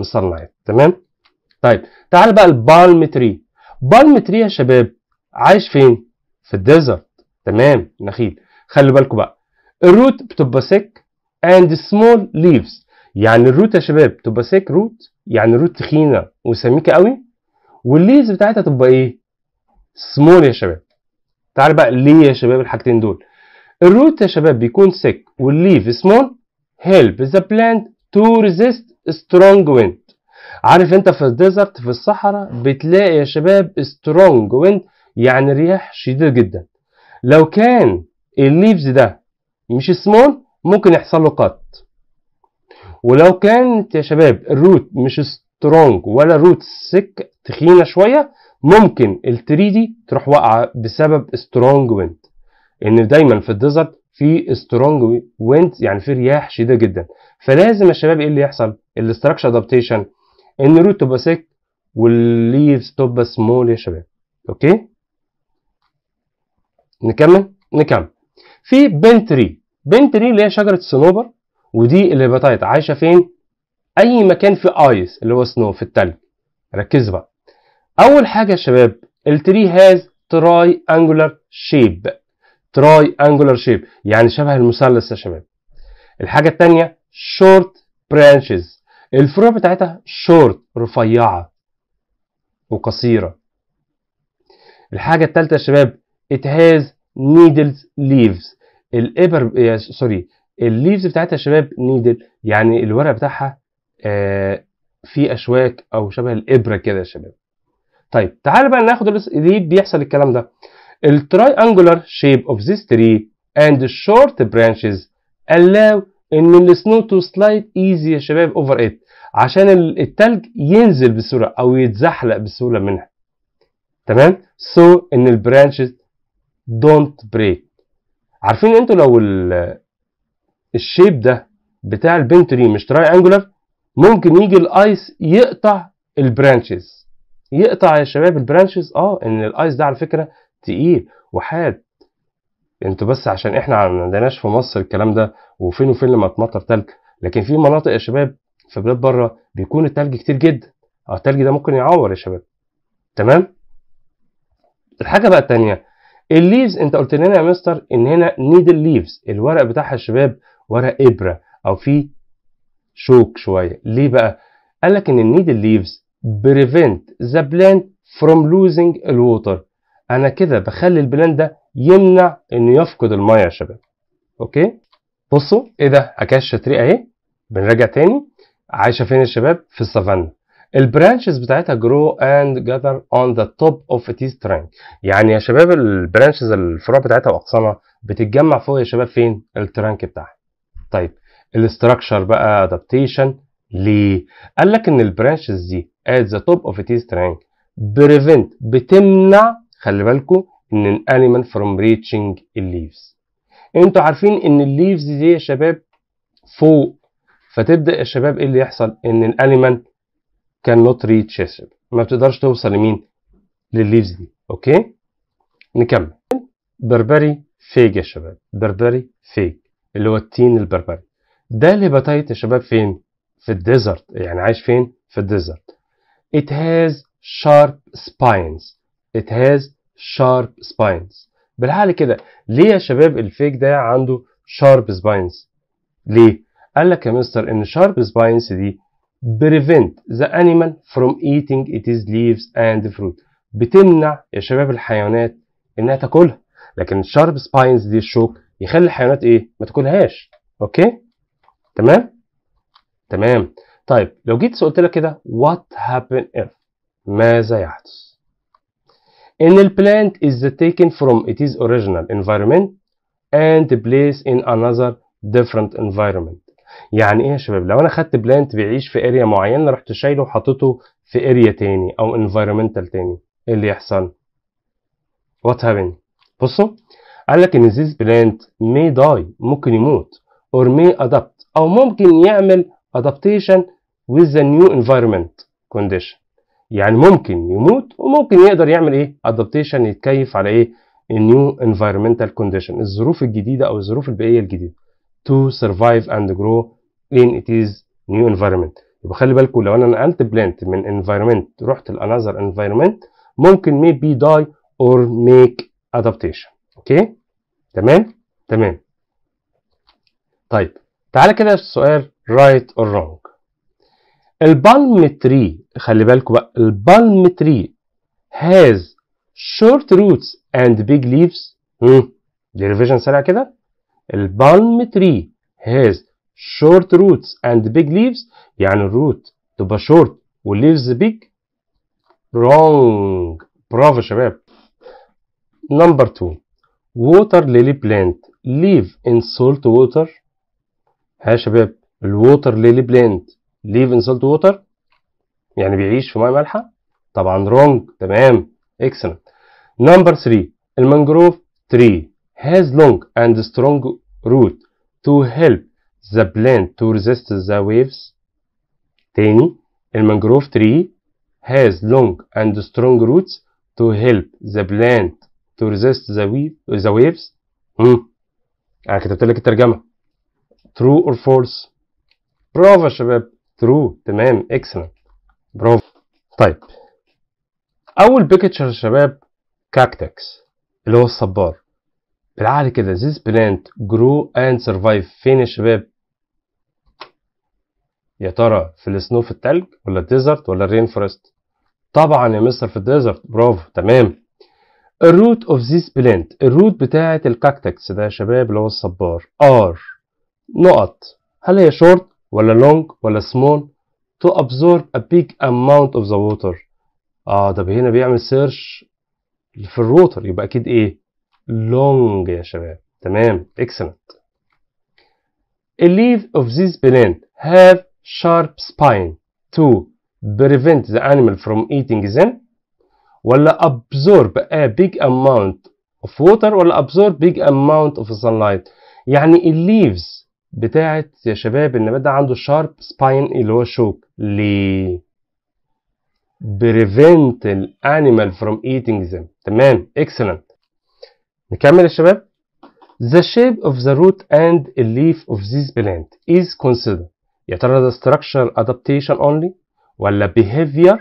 مصنعات تمام؟ طيب تعال بقى ال palm tree. palm tree يا شباب عايش فين؟ في ال desert. تمام نخيل. خلي بالكم بقى. ال root بتبقى thick and small leaves يعني ال root يا شباب تبقى thick root يعني ال root تخينة وسميكة قوي. وال leaves بتاعتها تبقى إيه؟ سمول يا شباب. تعال بقى ليه يا شباب الحاجتين دول. ال root يا شباب بيكون thick وال leaf small help the plant to resist strong wind. عارف انت في ال desert في الصحراء بتلاقي يا شباب strong wind يعني رياح شديدة جدا. لو كان ال leaves ده مش سمول ممكن يحصل له cut ولو كانت يا شباب ال root مش strong ولا root thick تخينة شوية ممكن ال tree دي تروح واقعة بسبب strong wind إن دايما في ال desert في strong wind يعني في رياح شديدة جدا. فلازم يا شباب إيه اللي يحصل؟ ال structure adaptation إن ال root تبقى thick وال leaves تبقى small يا شباب. okay؟ نكمل؟ نكمل. في pine tree pine tree اللي هي شجرة الصنوبر ودي ال habitat عايشة فين؟ أي مكان في ice اللي هو snow في التلج. ركزوا بقى. أول حاجة يا شباب ال tree has triangular shape triangular shape يعني شبه المثلث يا شباب. الحاجة الثانية short branches الفروع بتاعتها شورت رفيعة وقصيرة. الحاجة الثالثه يا شباب it has needles leaves. الابر sorry ال leaves بتاعتها يا شباب needle يعني الورق بتاعها آه في أشواك أو شبه الإبرة كده يا شباب. طيب تعال بقى ناخد ليه بيحصل الكلام ده. ال triangular shape of this tree and the short branches allow ان ال snow to slide easy يا شباب over it عشان التلج ينزل بسهوله أو يتزحلق بسهولة منها. تمام؟ so إن ال branches don't break عارفين أنتوا لو ال shape ده بتاع ال pine tree مش triangular ممكن يجي ال ice يقطع ال branches يقطع يا شباب ال branches آه إن ال ice ده على فكرة تقيل وحاد. أنتوا بس عشان إحنا ما عندناش في مصر الكلام ده وفين وفين لما تمطر تلج. لكن في مناطق يا شباب في بلاد بره بيكون التلج كتير جدا. آه التلج ده ممكن يعور يا شباب. تمام؟ الحاجة بقى التانية. ال leaves انت قلت لنا يا مستر ان هنا needle leaves الورق بتاعها يا شباب ورق إبرة أو فيه شوك شوية. ليه بقى؟ قال لك إن ال needle leaves prevent the plant from losing ال water أنا كده بخلي ال plant ده يمنع إنه يفقد الميه يا شباب. okay؟ بصوا إيه ده؟ acacia tree أهي. بنراجع تاني. عايشة فين يا شباب؟ في السافانا. ال branches بتاعتها grow and gather on the top of its trunk. يعني يا شباب ال branches الفروع بتاعتها وأقسامها بتتجمع فوق يا شباب فين؟ ال trunk بتاعها. طيب ال structure بقى adaptation ليه؟ قال لك إن ال branches دي at the top of its trunk prevent بتمنع خلي بالكم إن ال animal from reaching ال leaves أنتوا عارفين إن ال leaves دي يا شباب فوق فتبدأ يا شباب إيه اللي يحصل؟ إن ال animal can not reach يا شباب. ما بتقدرش توصل لمين؟ للل leaves دي. okay؟ نكمل. barbary fig يا شباب. Barbary fig اللي هو التين البربري. ده ال habitat يا شباب فين؟ في ال desert. يعني عايش فين؟ في الديزرت. It has sharp spines. It has sharp spines. بالحال كده ليه يا شباب ال fig ده عنده sharp spines ليه؟ قال لك يا مستر إن sharp spines دي prevent the animal from eating its leaves and fruit. بتمنع يا شباب الحيوانات إنها تاكلها. لكن ال sharp spines دي الشوك يخلي الحيوانات إيه؟ ما تاكلهاش. okay؟ تمام؟ تمام. طيب لو جيت سألت لك كده what happen if ماذا يحدث؟ ان ال plant is taken from its original environment and placed in another different environment. يعني إيه يا شباب؟ لو أنا خدت plant بيعيش في area معينة رحت شايله وحطيته في area تاني أو environmental تاني إيه اللي يحصل؟ what happen بصوا قال لك إن this plant may die ممكن يموت or may adapt أو ممكن يعمل adaptation with the new environment condition. يعني ممكن يموت وممكن يقدر يعمل إيه؟ adaptation يتكيف على إيه؟ new environmental condition الظروف الجديدة أو الظروف البيئية الجديدة to survive and grow in its new environment. يبقى خلي بالكم لو أنا نقلت plant من environment رحت ل another environment ممكن maybe die or make adaptation. Okay تمام؟ تمام. طيب تعالى كده السؤال right or wrong. ال palm tree خلي بالكم بقى ال palm tree has short roots and big leaves. هم دي revision سريع كده. ال palm tree has short roots and big leaves. يعني ال root تبقى short وال leaves big. Wrong. برافو يا شباب. Number 2 water lily plant. Live in salt water. ها يا شباب الووتر ليلي بلانت live in salt water يعني بيعيش في ميه مالحه طبعا wrong تمام excellent نمبر 3 المانجروف tree has long and strong root to help the plant to resist the waves تاني المانجروف tree has long and strong roots to help the plant to resist the, wave, the waves مم. انا كتبت لك الترجمه true or false برافو يا شباب True. تمام. Excellent. برافو. طيب. أول picture يا شباب كاكتكس اللي هو الصبار. بالعقل كده this plant grow and survive فين يا شباب؟ يا ترى في ال snow في التلج ولا ال desert ولا ال rain forest طبعا يا مستر في ال desert. برافو. تمام. ال root of this plant ال root بتاعة الكاكتكس ده يا شباب اللي هو الصبار. are نقط. هل هي شورت ولا long ولا سمول to absorb a big amount of the water آه ده هنا بيعمل search في ال water يبقى أكيد إيه long يا شباب تمام excellent a leaf of this plant have sharp spine to prevent the animal from eating them ولا absorb a big amount of water ولا absorb big amount of sunlight يعني ال leaves بتاعت يا شباب النبات ده عنده sharp spine اللي هو شوك ليه؟ prevent ال animal from eating them تمام؟ Excellent نكمل يا شباب. The shape of the root and the leaf of this plant is considered. يا ترى ده structural adaptation only ولا behavior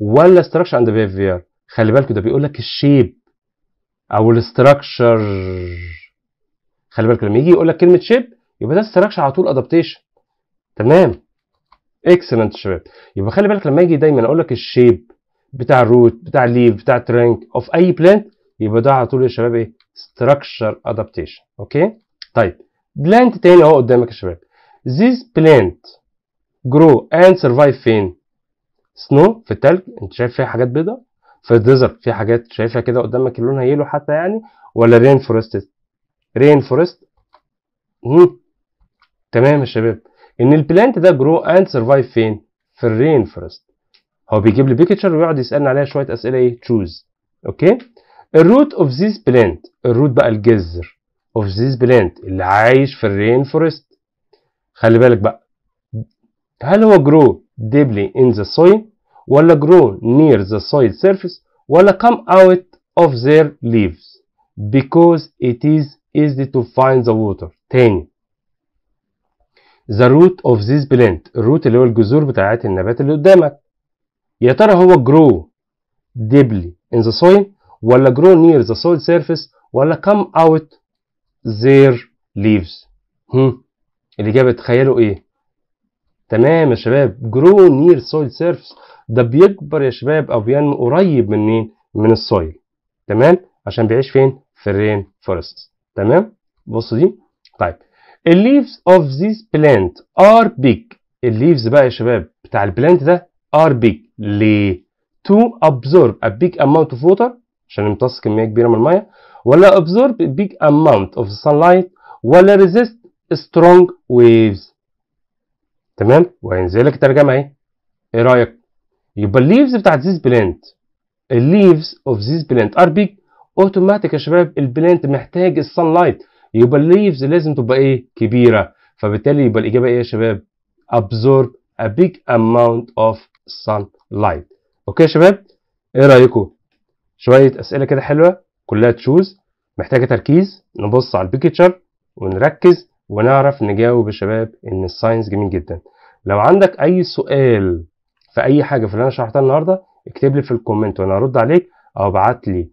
ولا structure and behavior خلي بالكوا ده بيقول لك ال shape أو ال structure خلي بالك لما يجي يقول لك كلمة shape يبقى ده structure على طول adaptation تمام؟ Excellent شباب. يبقى خلي بالك لما يجي دايما أقول لك ال shape بتاع ال root بتاع ال leaf بتاع ال trunk of any plant يبقى ده على طول يا شباب إيه؟ structure adaptation. Okay طيب. Plant تاني أهو قدامك يا شباب. this plant grow and survive فين؟ snow في التلج. أنت شايف فيها حاجات بيضاء في ال desert في حاجات شايفها كده قدامك لونها yellow حتى يعني؟ ولا rain forest rain forest تمام يا شباب. إن ال plant ده grow and survive فين؟ في ال rain forest هو بيجيب لي picture ويقعد يسألني عليها شوية أسئلة إيه choose Okay ال root of this plant ال root بقى الجذر of this plant اللي عايش في ال rain forest خلي بالك بقى. هل هو grow deeply in the soil ولا grow near the soil surface ولا come out of their leaves? Because it is easy to find the water. تاني. The root of this plant. ال root اللي هو الجذور بتاعت النبات اللي قدامك. يا ترى هو grow deeply in the soil ولا grow near the soil surface ولا come out their leaves. هم. الإجابة تخيلوا إيه؟ تمام يا شباب. grow near soil surface. ده بيكبر يا شباب أو بينمو قريب من مين؟ من ال soil تمام؟ عشان بيعيش فين؟ في ال rainforest تمام؟ بصوا دي. طيب. ال leaves of this plant are big ال leaves بقى يا شباب بتاع ال plant ده are big ليه؟ To absorb a big amount of water عشان يمتص كمية كبيرة من المية. ولا absorb a big amount of sunlight. ولا resist strong waves. تمام؟ وهينزل لك الترجمه اهي إيه رأيك؟ يبقى ال leaves بتاعت this plant ال leaves of this plant are big automatic يا شباب ال plant محتاج ال sunlight يبقى ال leaves لازم تبقى إيه؟ كبيرة. فبالتالي يبقى الإجابة إيه يا شباب؟ absorb a big amount of sunlight okay يا شباب؟ إيه رأيكم؟ شوية أسئلة كده حلوة كلها choose محتاجة تركيز؟ نبص على ال picture ونركز ونعرف نجاوب يا شباب إن ال science جميل جدا. لو عندك أي سؤال في أي حاجة في اللي أنا شرحتها النهارده اكتب لي في ال comment وأنا هرد عليك أو ابعت لي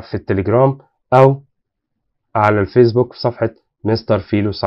في التليجرام أو على الفيسبوك في صفحة مستر فيلو سايت